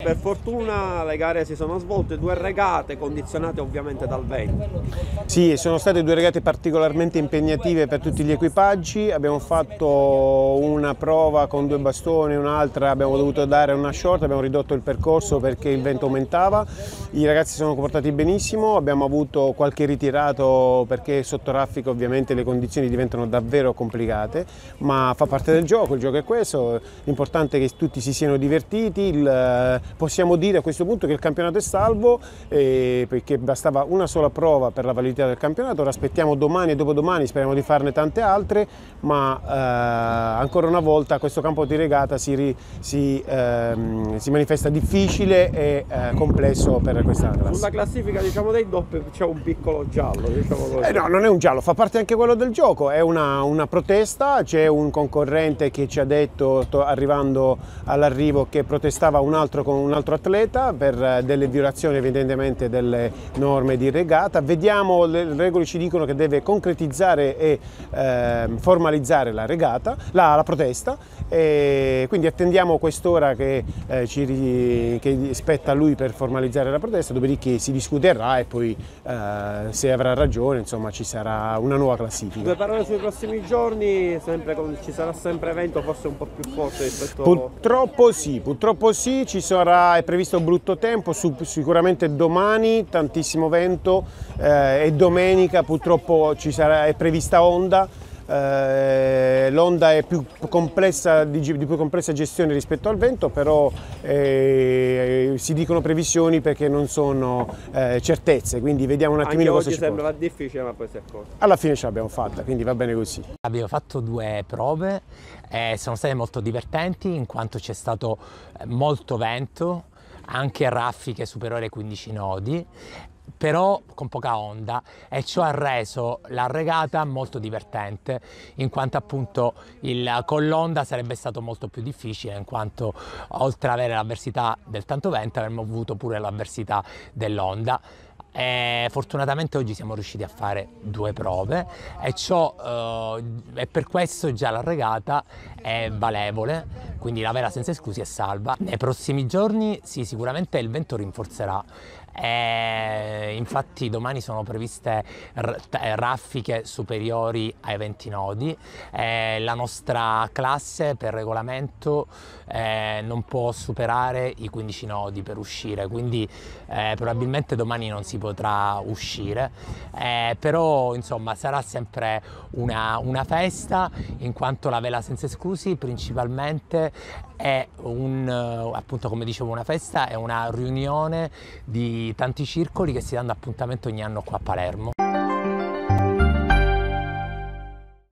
Per fortuna le gare si sono svolte, due regate condizionate ovviamente dal vento. Sì, sono state due regate particolarmente impegnative per tutti gli equipaggi, abbiamo fatto una prova con due bastoni, un'altra abbiamo dovuto dare una short, abbiamo ridotto il percorso perché il vento aumentava, i ragazzi si sono comportati benissimo, abbiamo avuto qualche ritirato perché sotto raffica ovviamente le condizioni diventano davvero complicate, ma fa parte del gioco, il gioco è questo, l'importante è che tutti si siano divertiti, il, possiamo dire a questo punto che il campionato è salvo eh, perché bastava una sola prova per la validità del campionato, ora aspettiamo domani e dopodomani, speriamo di farne tante altre, ma eh, ancora una volta questo campo di regata si, si, ehm, si manifesta difficile e eh, complesso per questa classe. Sulla classifica diciamo, dei doppi c'è un piccolo giallo, diciamo eh no, non è un giallo, fa parte anche quello del gioco, è una, una protesta, c'è un concorrente che ci ha detto, arrivando all'arrivo, che protestava un altro con un altro atleta per eh, delle violazioni evidentemente delle norme di regata. Vediamo, le regole ci dicono che deve concretizzare e eh, formalizzare la regata, la, la protesta e quindi attendiamo quest'ora che, eh, che, spetta a lui per formalizzare la protesta, dopodiché si discuterà e poi eh, se avrà ragione insomma ci sarà una nuova classifica. Due parole sui prossimi giorni, con, ci sarà sempre evento forse un po' più forte rispetto... Purtroppo sì, purtroppo sì, ci sarà, è previsto brutto tempo, su, sicuramente domani tantissimo vento eh, e domenica purtroppo sarà, è prevista onda eh, l'onda è più complessa, di, di, più complessa gestione rispetto al vento, però eh, si dicono previsioni perché non sono eh, certezze, quindi vediamo un attimino Anche cosa ci sembrava difficile, ma poi si è accorto. Alla fine ce l'abbiamo fatta, quindi va bene così. Abbiamo fatto due prove, eh, sono state molto divertenti in quanto c'è stato eh, molto vento, anche raffiche superiori ai 15 nodi però con poca onda e ciò ha reso la regata molto divertente in quanto appunto il, con l'onda sarebbe stato molto più difficile in quanto oltre ad avere l'avversità del tanto vento avremmo avuto pure l'avversità dell'onda e fortunatamente oggi siamo riusciti a fare due prove e, ciò, eh, e per questo già la regata è valevole, quindi la vera senza esclusi è salva. Nei prossimi giorni sì, sicuramente il vento rinforzerà e infatti domani sono previste raffiche superiori ai 20 nodi. E la nostra classe per regolamento eh, non può superare i 15 nodi per uscire quindi eh, probabilmente domani non si potrà uscire. Eh, però insomma sarà sempre una, una festa in quanto la vela senza esclusi principalmente è un, appunto come dicevo una festa, è una riunione di tanti circoli che si danno appuntamento ogni anno qua a Palermo.